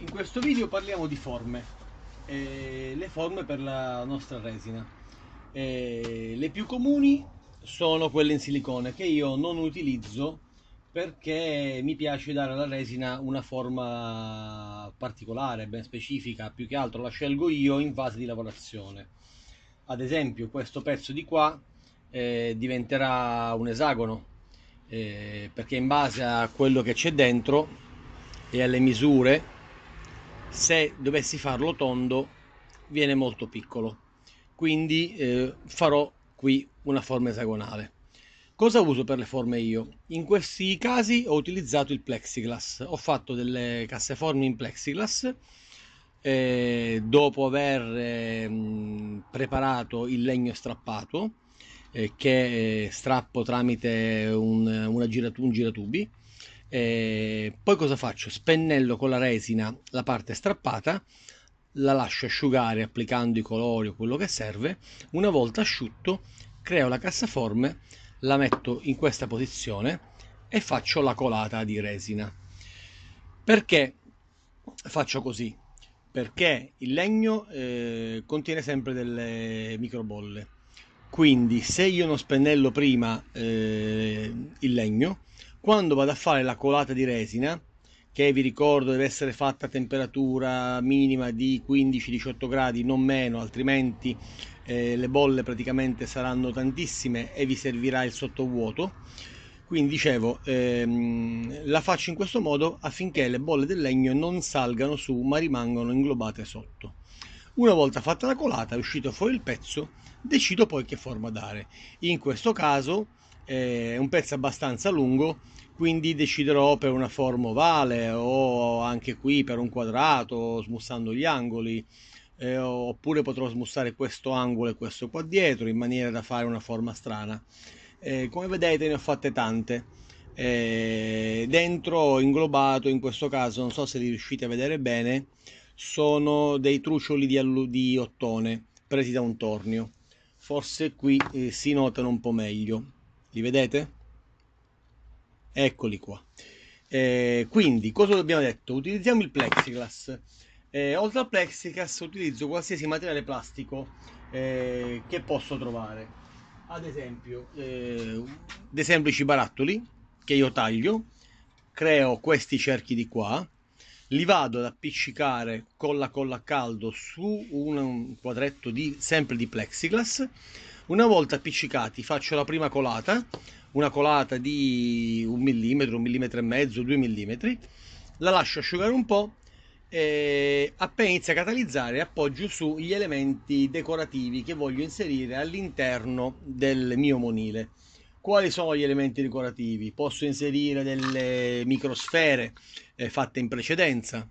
In questo video parliamo di forme, eh, le forme per la nostra resina. Eh, le più comuni sono quelle in silicone che io non utilizzo perché mi piace dare alla resina una forma particolare, ben specifica, più che altro la scelgo io in fase di lavorazione. Ad esempio questo pezzo di qua eh, diventerà un esagono eh, perché in base a quello che c'è dentro e alle misure se dovessi farlo tondo viene molto piccolo. Quindi eh, farò qui una forma esagonale. Cosa uso per le forme io? In questi casi ho utilizzato il plexiglass. Ho fatto delle casseformi in plexiglass eh, dopo aver eh, preparato il legno strappato eh, che strappo tramite un, una giratu- un giratubi eh, poi cosa faccio? Spennello con la resina la parte strappata, la lascio asciugare applicando i colori o quello che serve. Una volta asciutto, creo la cassaforme, la metto in questa posizione e faccio la colata di resina. Perché faccio così? Perché il legno eh, contiene sempre delle microbolle. Quindi se io non spennello prima eh, il legno, quando vado a fare la colata di resina che vi ricordo deve essere fatta a temperatura minima di 15-18 gradi non meno altrimenti eh, le bolle praticamente saranno tantissime e vi servirà il sottovuoto. Quindi dicevo ehm, la faccio in questo modo affinché le bolle del legno non salgano su ma rimangano inglobate sotto. Una volta fatta la colata uscito fuori il pezzo decido poi che forma dare. In questo caso è un pezzo abbastanza lungo quindi deciderò per una forma ovale o anche qui per un quadrato smussando gli angoli eh, oppure potrò smussare questo angolo e questo qua dietro in maniera da fare una forma strana. Eh, come vedete ne ho fatte tante. Eh, dentro inglobato in questo caso non so se li riuscite a vedere bene sono dei trucioli di, di ottone presi da un tornio. Forse qui eh, si notano un po' meglio li vedete? Eccoli qua. Eh, quindi, cosa abbiamo detto? Utilizziamo il plexiglass. Eh, oltre al plexiglass utilizzo qualsiasi materiale plastico eh, che posso trovare. Ad esempio, eh, dei semplici barattoli che io taglio, creo questi cerchi di qua, li vado ad appiccicare con la colla a caldo su un quadretto di, sempre di plexiglass una volta appiccicati faccio la prima colata, una colata di un millimetro, un millimetro e mezzo, due millimetri, la lascio asciugare un po' e appena inizia a catalizzare appoggio su gli elementi decorativi che voglio inserire all'interno del mio monile. Quali sono gli elementi decorativi? Posso inserire delle microsfere eh, fatte in precedenza,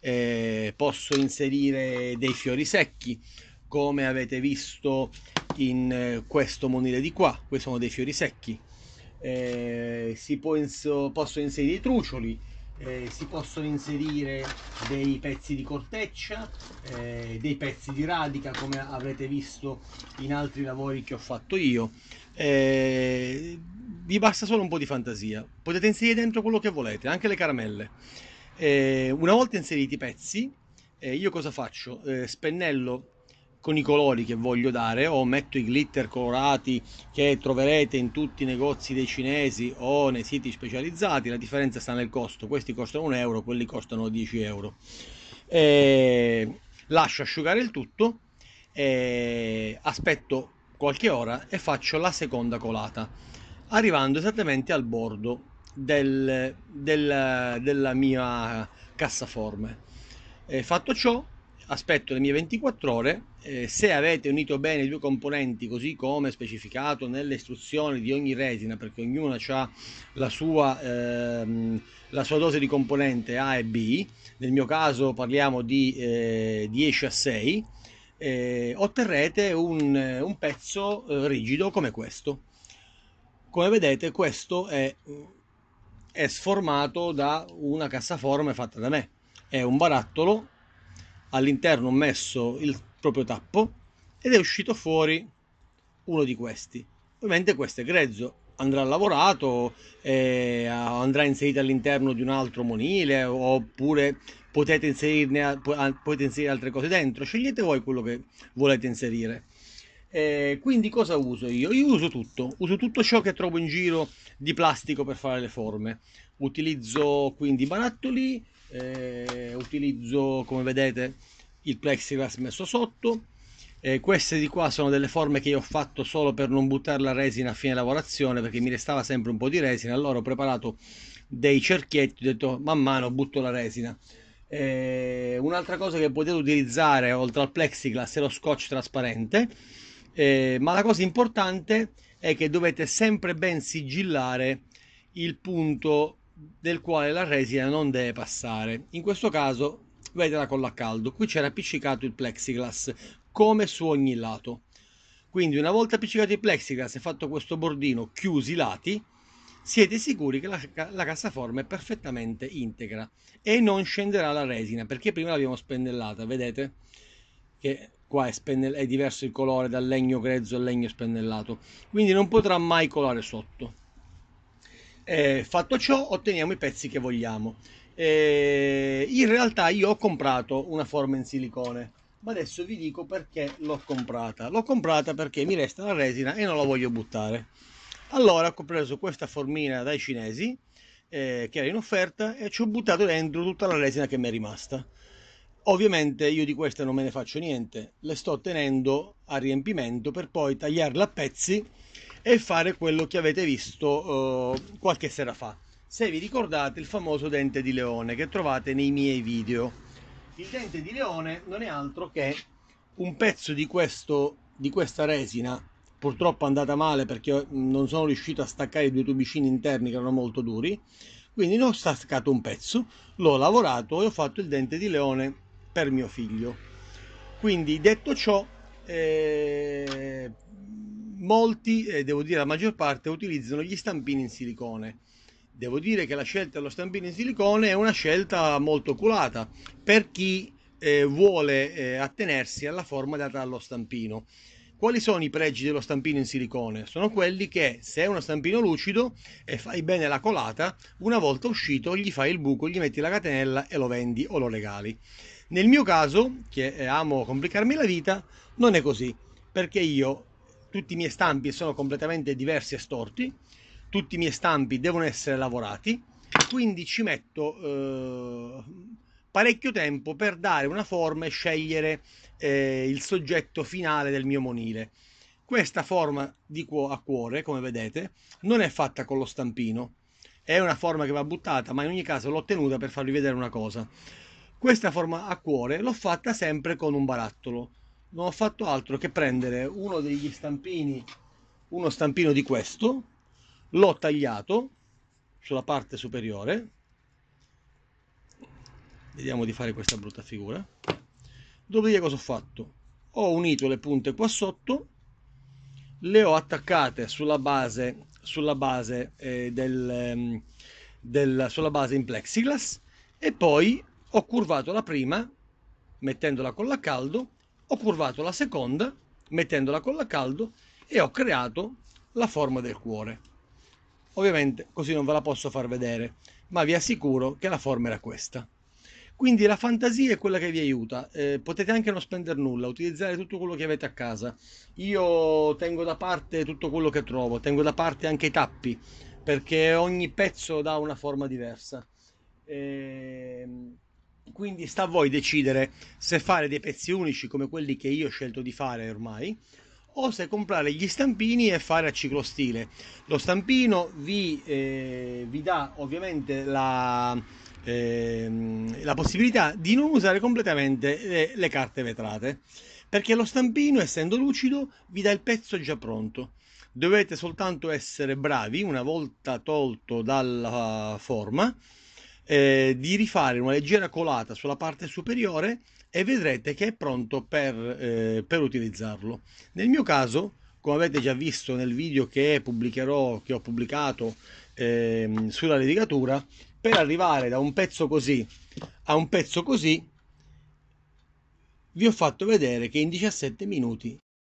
eh, posso inserire dei fiori secchi, come avete visto in eh, questo monile di qua questi sono dei fiori secchi. Eh, si può ins possono inserire i trucioli eh, si possono inserire dei pezzi di corteccia eh, dei pezzi di radica come avrete visto in altri lavori che ho fatto io. Eh, vi basta solo un po' di fantasia. Potete inserire dentro quello che volete anche le caramelle. Eh, una volta inseriti i pezzi io cosa faccio? Spennello con i colori che voglio dare. O metto i glitter colorati che troverete in tutti i negozi dei cinesi o nei siti specializzati. La differenza sta nel costo. Questi costano un euro quelli costano 10 euro. E lascio asciugare il tutto aspetto qualche ora e faccio la seconda colata arrivando esattamente al bordo del, del, della mia cassaforme. E fatto ciò aspetto le mie 24 ore eh, se avete unito bene i due componenti così come specificato nelle istruzioni di ogni resina perché ognuna ha la sua, ehm, la sua dose di componente A e B nel mio caso parliamo di eh, 10 a 6 eh, otterrete un, un pezzo eh, rigido come questo. Come vedete questo è, è sformato da una cassaforme fatta da me. È un barattolo all'interno ho messo il proprio tappo ed è uscito fuori uno di questi ovviamente questo è grezzo andrà lavorato, eh, andrà inserito all'interno di un altro monile oppure potete inserirne potete inserire altre cose dentro, scegliete voi quello che volete inserire. Eh, quindi cosa uso io? Io uso tutto, uso tutto ciò che trovo in giro di plastico per fare le forme. Utilizzo quindi barattoli, eh, utilizzo come vedete il plexiglass messo sotto. Eh, queste di qua sono delle forme che io ho fatto solo per non buttare la resina a fine lavorazione perché mi restava sempre un po' di resina. Allora ho preparato dei cerchietti, ho detto man mano butto la resina. Eh, un'altra cosa che potete utilizzare oltre al plexiglass è lo scotch trasparente eh, ma la cosa importante è che dovete sempre ben sigillare il punto del quale la resina non deve passare. In questo caso vedete la colla a caldo, qui c'era appiccicato il plexiglass come su ogni lato. Quindi una volta appiccicato il plexiglass e fatto questo bordino chiusi i lati, siete sicuri che la, la cassaforma è perfettamente integra e non scenderà la resina perché prima l'abbiamo spennellata, vedete? Che qua è, spennell- è diverso il colore dal legno grezzo al legno spennellato quindi non potrà mai colare sotto eh, fatto ciò otteniamo i pezzi che vogliamo. Eh, in realtà io ho comprato una forma in silicone ma adesso vi dico perché l'ho comprata. L'ho comprata perché mi resta la resina e non la voglio buttare. Allora ho preso questa formina dai cinesi eh, che era in offerta e ci ho buttato dentro tutta la resina che mi è rimasta. Ovviamente io di queste non me ne faccio niente, le sto tenendo a riempimento per poi tagliarle a pezzi e fare quello che avete visto uh, qualche sera fa. Se vi ricordate il famoso dente di leone che trovate nei miei video. Il dente di leone non è altro che un pezzo di, questo, di questa resina, purtroppo è andata male perché non sono riuscito a staccare i due tubicini interni che erano molto duri, quindi ne ho staccato un pezzo, l'ho lavorato e ho fatto il dente di leone per mio figlio. Quindi detto ciò, eh, molti, eh, devo dire la maggior parte, utilizzano gli stampini in silicone. Devo dire che la scelta dello stampino in silicone è una scelta molto oculata per chi eh, vuole eh, attenersi alla forma data dallo stampino. Quali sono i pregi dello stampino in silicone? Sono quelli che se è uno stampino lucido e fai bene la colata, una volta uscito gli fai il buco, gli metti la catenella e lo vendi o lo regali. Nel mio caso, che amo complicarmi la vita, non è così, perché io tutti i miei stampi sono completamente diversi e storti, tutti i miei stampi devono essere lavorati, quindi ci metto eh, parecchio tempo per dare una forma e scegliere eh, il soggetto finale del mio monile. Questa forma di cu- a cuore, come vedete, non è fatta con lo stampino, è una forma che va buttata, ma in ogni caso l'ho tenuta per farvi vedere una cosa. Questa forma a cuore l'ho fatta sempre con un barattolo. Non ho fatto altro che prendere uno degli stampini, uno stampino di questo, l'ho tagliato sulla parte superiore. Vediamo di fare questa brutta figura. Dopodiché cosa ho fatto? Ho unito le punte qua sotto, le ho attaccate sulla base, sulla base, eh, del, ehm, del, sulla base in plexiglass e poi ho curvato la prima mettendola con la caldo, ho curvato la seconda mettendola con la caldo e ho creato la forma del cuore. Ovviamente così non ve la posso far vedere, ma vi assicuro che la forma era questa. Quindi la fantasia è quella che vi aiuta, eh, potete anche non spendere nulla, utilizzare tutto quello che avete a casa. Io tengo da parte tutto quello che trovo, tengo da parte anche i tappi, perché ogni pezzo dà una forma diversa. E ehm, quindi sta a voi decidere se fare dei pezzi unici come quelli che io ho scelto di fare ormai o se comprare gli stampini e fare a ciclo stile. Lo stampino vi, eh, vi dà ovviamente la, eh, la, possibilità di non usare completamente le, le carte vetrate perché lo stampino essendo lucido vi dà il pezzo già pronto. Dovete soltanto essere bravi una volta tolto dalla forma eh, di rifare una leggera colata sulla parte superiore e vedrete che è pronto per, eh, per utilizzarlo. Nel mio caso, come avete già visto nel video che pubblicherò, che ho pubblicato eh, sulla levigatura, per arrivare da un pezzo così a un pezzo così, vi ho fatto vedere che in 17 minuti